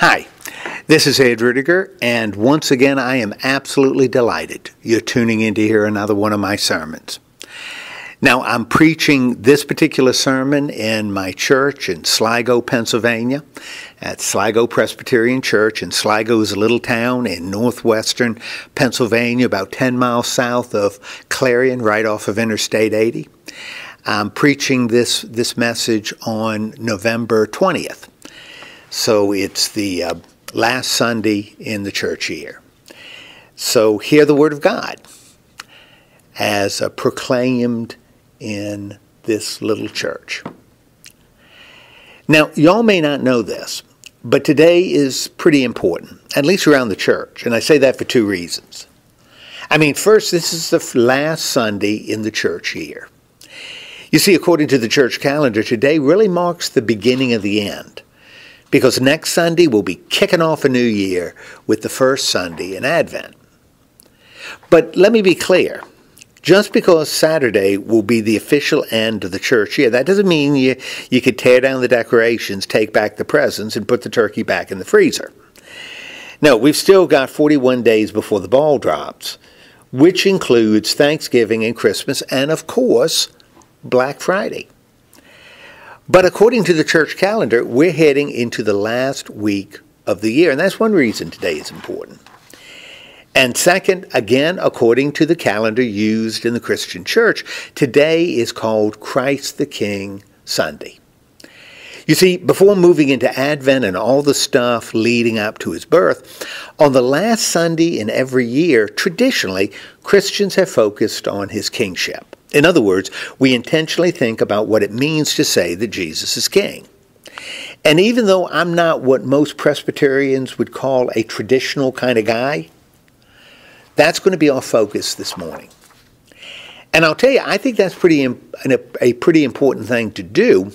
Hi, this is Ed Rudiger, and once again, I am absolutely delighted you're tuning in to hear another one of my sermons. Now, I'm preaching this particular sermon in my church in Sligo, Pennsylvania, at Sligo Presbyterian Church. And Sligo is a little town in northwestern Pennsylvania, about 10 miles south of Clarion, right off of Interstate 80. I'm preaching this, this message on November 20th. So it's the uh, last Sunday in the church year. So hear the word of God as uh, proclaimed in this little church. Now, y'all may not know this, but today is pretty important, at least around the church, and I say that for two reasons. I mean, first, this is the last Sunday in the church year. You see, according to the church calendar, today really marks the beginning of the end because next Sunday we'll be kicking off a new year with the first Sunday in Advent. But let me be clear. Just because Saturday will be the official end of the church year, that doesn't mean you, you could tear down the decorations, take back the presents, and put the turkey back in the freezer. No, we've still got 41 days before the ball drops, which includes Thanksgiving and Christmas, and of course, Black Friday. But according to the church calendar, we're heading into the last week of the year, and that's one reason today is important. And second, again, according to the calendar used in the Christian church, today is called Christ the King Sunday. You see, before moving into Advent and all the stuff leading up to his birth, on the last Sunday in every year, traditionally, Christians have focused on his kingship. In other words, we intentionally think about what it means to say that Jesus is king. And even though I'm not what most Presbyterians would call a traditional kind of guy, that's going to be our focus this morning. And I'll tell you, I think that's pretty a pretty important thing to do,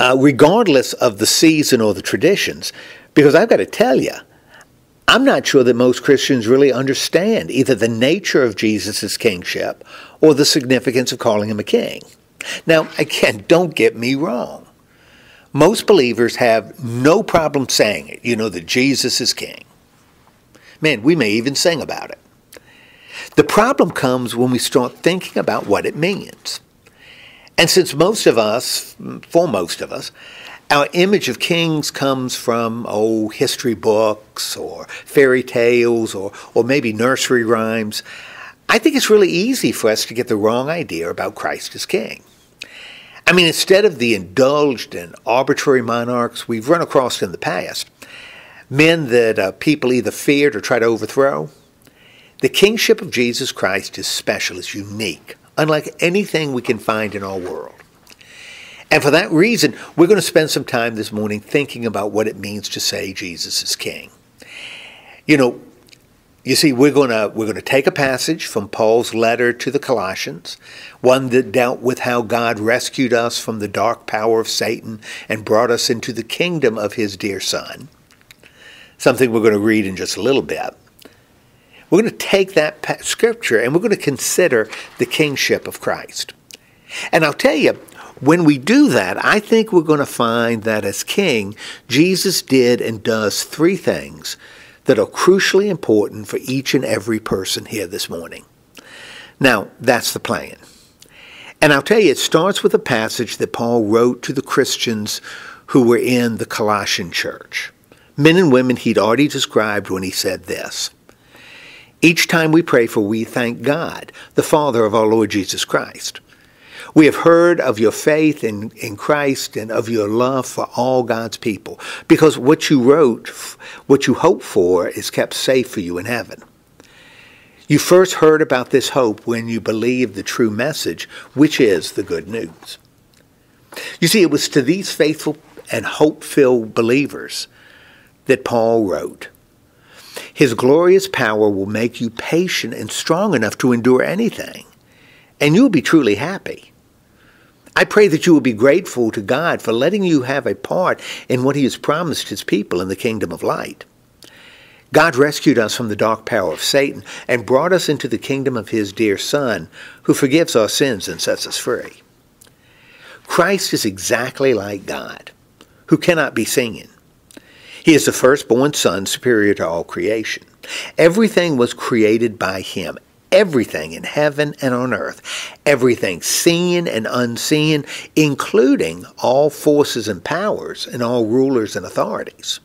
uh, regardless of the season or the traditions, because I've got to tell you, I'm not sure that most Christians really understand either the nature of Jesus' kingship or the significance of calling him a king. Now, again, don't get me wrong. Most believers have no problem saying it, you know, that Jesus is king. Man, we may even sing about it. The problem comes when we start thinking about what it means. And since most of us, mm, for most of us, our image of kings comes from, old history books or fairy tales or, or maybe nursery rhymes. I think it's really easy for us to get the wrong idea about Christ as king. I mean, instead of the indulged and arbitrary monarchs we've run across in the past, men that uh, people either feared or tried to overthrow, the kingship of Jesus Christ is special, it's unique, unlike anything we can find in our world. And for that reason, we're going to spend some time this morning thinking about what it means to say Jesus is king. You know, you see, we're going to we're going to take a passage from Paul's letter to the Colossians, one that dealt with how God rescued us from the dark power of Satan and brought us into the kingdom of his dear son. Something we're going to read in just a little bit. We're going to take that scripture and we're going to consider the kingship of Christ. And I'll tell you, when we do that, I think we're going to find that as king, Jesus did and does three things that are crucially important for each and every person here this morning. Now, that's the plan. And I'll tell you, it starts with a passage that Paul wrote to the Christians who were in the Colossian church. Men and women he'd already described when he said this Each time we pray for, we thank God, the Father of our Lord Jesus Christ we have heard of your faith in, in Christ and of your love for all God's people, because what you wrote, what you hope for, is kept safe for you in heaven. You first heard about this hope when you believed the true message, which is the good news. You see, it was to these faithful and hope filled believers that Paul wrote. His glorious power will make you patient and strong enough to endure anything, and you'll be truly happy. I pray that you will be grateful to God for letting you have a part in what He has promised His people in the kingdom of light. God rescued us from the dark power of Satan and brought us into the kingdom of His dear Son, who forgives our sins and sets us free. Christ is exactly like God, who cannot be seen. He is the firstborn son superior to all creation. Everything was created by him. Everything in heaven and on earth. Everything seen and unseen, including all forces and powers and all rulers and authorities.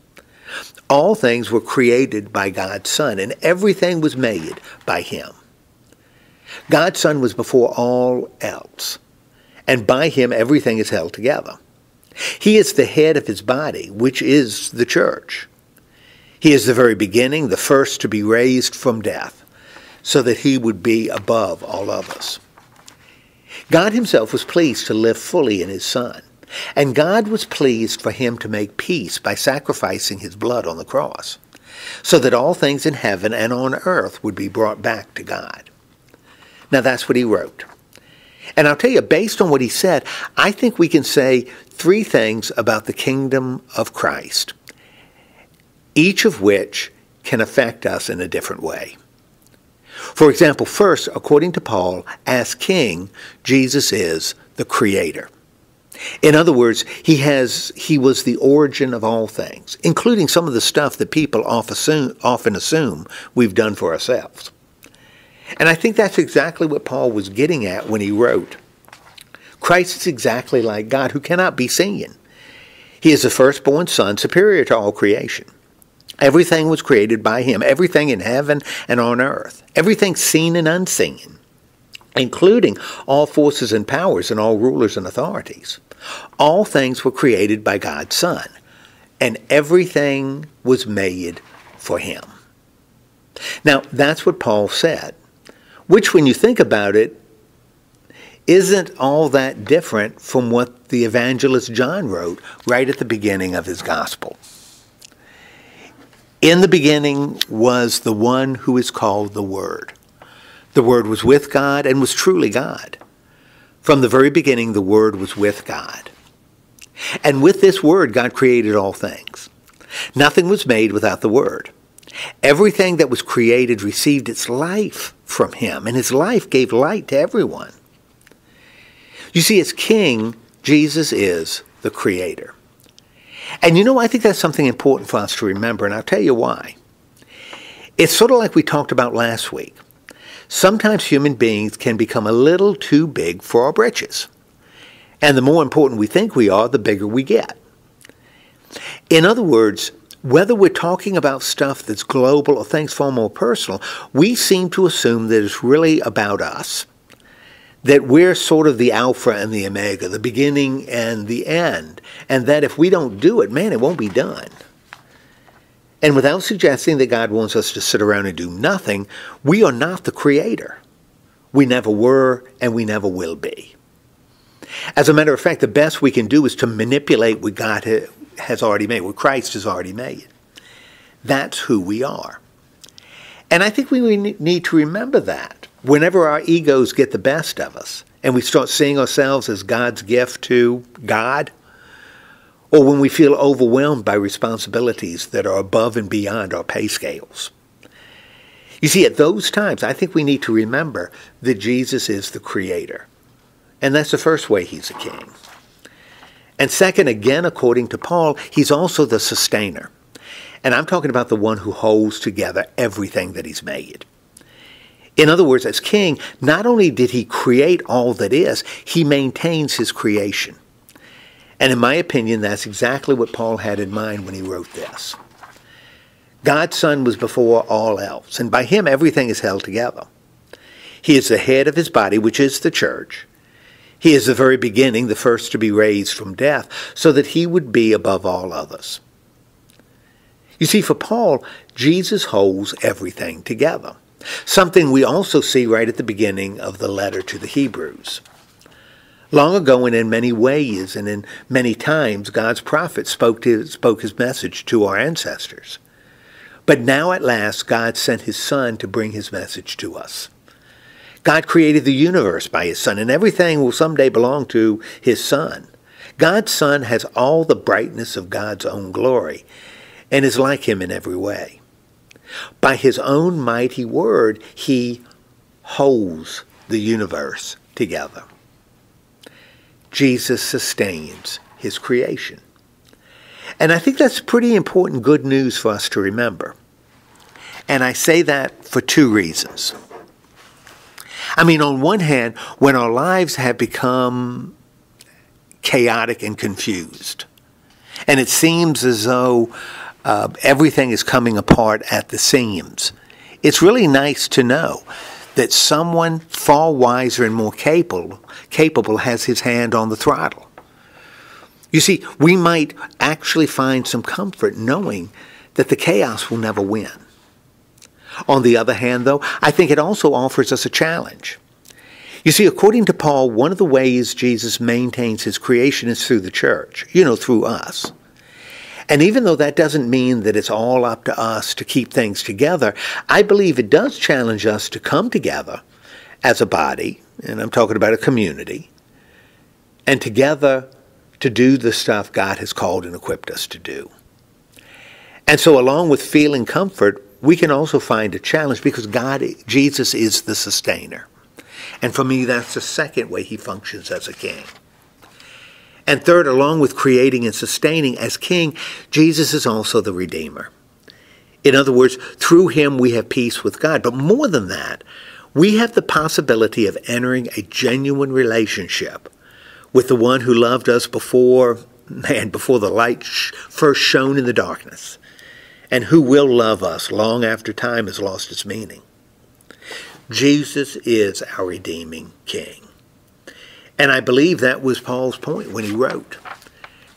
All things were created by God's Son, and everything was made by him. God's Son was before all else, and by him everything is held together. He is the head of his body, which is the church. He is the very beginning, the first to be raised from death, so that he would be above all of us. God himself was pleased to live fully in his Son, and God was pleased for him to make peace by sacrificing his blood on the cross, so that all things in heaven and on earth would be brought back to God. Now that's what he wrote. And I'll tell you, based on what he said, I think we can say three things about the kingdom of Christ, each of which can affect us in a different way. For example, first, according to Paul, as king, Jesus is the creator. In other words, he has he was the origin of all things, including some of the stuff that people often assume we've done for ourselves. And I think that's exactly what Paul was getting at when he wrote Christ is exactly like God, who cannot be seen. He is the firstborn Son, superior to all creation. Everything was created by him, everything in heaven and on earth, everything seen and unseen, including all forces and powers and all rulers and authorities. All things were created by God's Son, and everything was made for him. Now, that's what Paul said which, when you think about it, isn't all that different from what the evangelist John wrote right at the beginning of his gospel. In the beginning was the one who is called the Word. The Word was with God and was truly God. From the very beginning, the Word was with God. And with this Word, God created all things. Nothing was made without the Word. Everything that was created received its life from him, and his life gave light to everyone. You see, as king, Jesus is the creator. And you know, I think that's something important for us to remember, and I'll tell you why. It's sort of like we talked about last week. Sometimes human beings can become a little too big for our britches. And the more important we think we are, the bigger we get. In other words, whether we're talking about stuff that's global or things far more personal, we seem to assume that it's really about us. That we're sort of the alpha and the omega, the beginning and the end. And that if we don't do it, man, it won't be done. And without suggesting that God wants us to sit around and do nothing, we are not the creator. We never were, and we never will be. As a matter of fact, the best we can do is to manipulate what God has already made, what Christ has already made. That's who we are. And I think we need to remember that whenever our egos get the best of us and we start seeing ourselves as God's gift to God, or when we feel overwhelmed by responsibilities that are above and beyond our pay scales. You see, at those times, I think we need to remember that Jesus is the Creator. And that's the first way He's a King. And second, again, according to Paul, he's also the sustainer. And I'm talking about the one who holds together everything that he's made. In other words, as king, not only did he create all that is, he maintains his creation. And in my opinion, that's exactly what Paul had in mind when he wrote this. God's Son was before all else, and by him everything is held together. He is the head of his body, which is the church, he is the very beginning, the first to be raised from death, so that he would be above all others. You see, for Paul, Jesus holds everything together, something we also see right at the beginning of the letter to the Hebrews. Long ago and in many ways and in many times, God's prophet spoke, to, spoke his message to our ancestors. But now at last, God sent his Son to bring his message to us. God created the universe by his Son, and everything will someday belong to his Son. God's Son has all the brightness of God's own glory and is like him in every way. By his own mighty word, he holds the universe together. Jesus sustains his creation. And I think that's pretty important good news for us to remember. And I say that for two reasons. I mean, on one hand, when our lives have become chaotic and confused, and it seems as though uh, everything is coming apart at the seams, it's really nice to know that someone far wiser and more capable, capable has his hand on the throttle. You see, we might actually find some comfort knowing that the chaos will never win. On the other hand, though, I think it also offers us a challenge. You see, according to Paul, one of the ways Jesus maintains his creation is through the church, you know, through us. And even though that doesn't mean that it's all up to us to keep things together, I believe it does challenge us to come together as a body, and I'm talking about a community, and together to do the stuff God has called and equipped us to do. And so, along with feeling comfort, we can also find a challenge because God, Jesus is the sustainer. And for me, that's the second way he functions as a king. And third, along with creating and sustaining as king, Jesus is also the redeemer. In other words, through him we have peace with God. But more than that, we have the possibility of entering a genuine relationship with the one who loved us before, man, before the light first shone in the darkness, and who will love us long after time has lost its meaning. Jesus is our redeeming king. And I believe that was Paul's point when he wrote.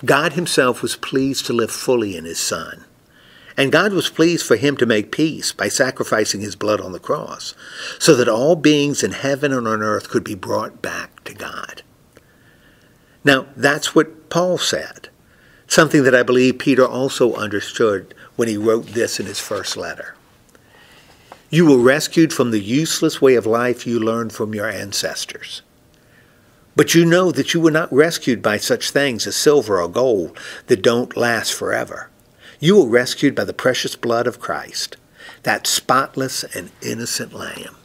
God himself was pleased to live fully in his Son. And God was pleased for him to make peace by sacrificing his blood on the cross, so that all beings in heaven and on earth could be brought back to God. Now, that's what Paul said, something that I believe Peter also understood when he wrote this in his first letter. You were rescued from the useless way of life you learned from your ancestors. But you know that you were not rescued by such things as silver or gold that don't last forever. You were rescued by the precious blood of Christ, that spotless and innocent Lamb.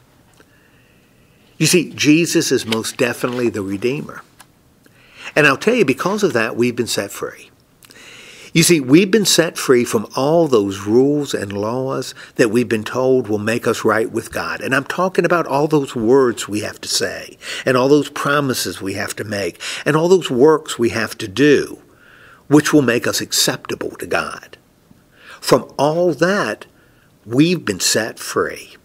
You see, Jesus is most definitely the Redeemer. And I'll tell you, because of that, we've been set free. You see, we've been set free from all those rules and laws that we've been told will make us right with God. And I'm talking about all those words we have to say, and all those promises we have to make, and all those works we have to do, which will make us acceptable to God. From all that, we've been set free.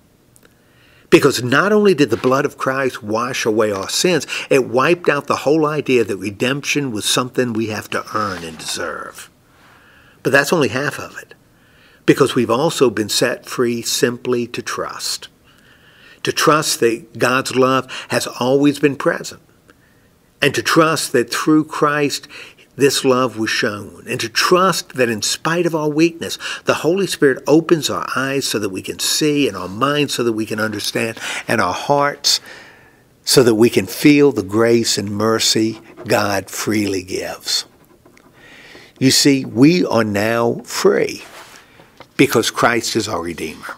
Because not only did the blood of Christ wash away our sins, it wiped out the whole idea that redemption was something we have to earn and deserve. But that's only half of it, because we've also been set free simply to trust. To trust that God's love has always been present, and to trust that through Christ this love was shown, and to trust that in spite of our weakness, the Holy Spirit opens our eyes so that we can see, and our minds so that we can understand, and our hearts so that we can feel the grace and mercy God freely gives. You see, we are now free because Christ is our Redeemer.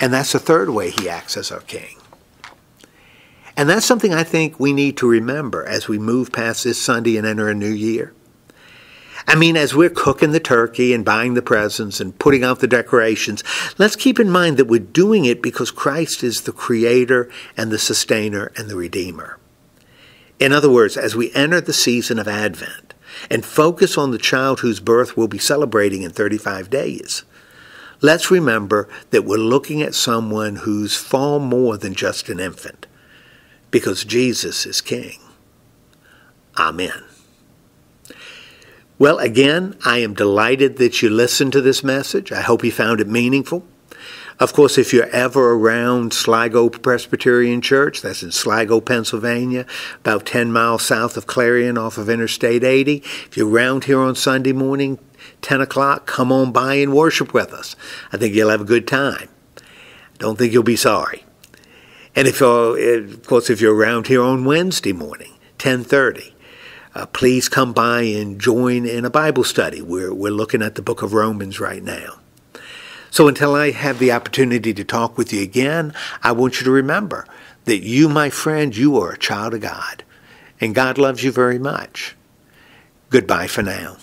And that's the third way he acts as our King. And that's something I think we need to remember as we move past this Sunday and enter a new year. I mean, as we're cooking the turkey and buying the presents and putting out the decorations, let's keep in mind that we're doing it because Christ is the creator and the sustainer and the redeemer. In other words, as we enter the season of Advent, and focus on the child whose birth we'll be celebrating in 35 days. Let's remember that we're looking at someone who's far more than just an infant, because Jesus is King. Amen. Well, again, I am delighted that you listened to this message. I hope you found it meaningful. Of course, if you're ever around Sligo Presbyterian Church, that's in Sligo, Pennsylvania, about 10 miles south of Clarion off of Interstate 80, if you're around here on Sunday morning, 10 o'clock, come on by and worship with us. I think you'll have a good time. Don't think you'll be sorry. And if, of course, if you're around here on Wednesday morning, 1030, uh, please come by and join in a Bible study. We're, we're looking at the book of Romans right now. So until I have the opportunity to talk with you again, I want you to remember that you, my friend, you are a child of God, and God loves you very much. Goodbye for now.